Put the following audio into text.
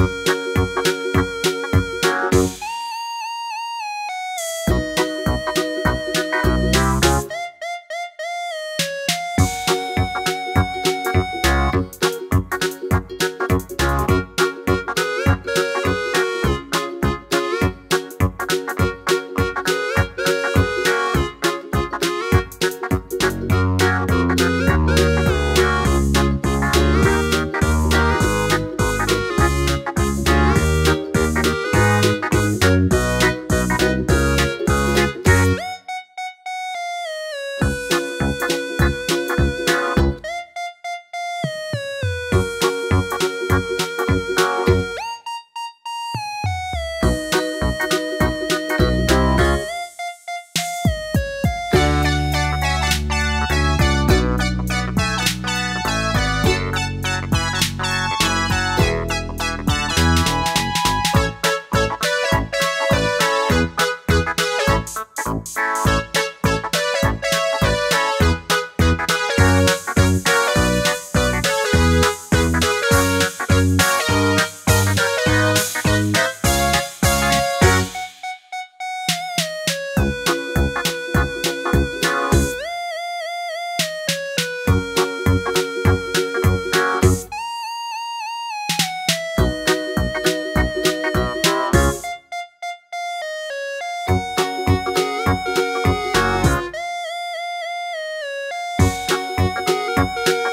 Bye. Música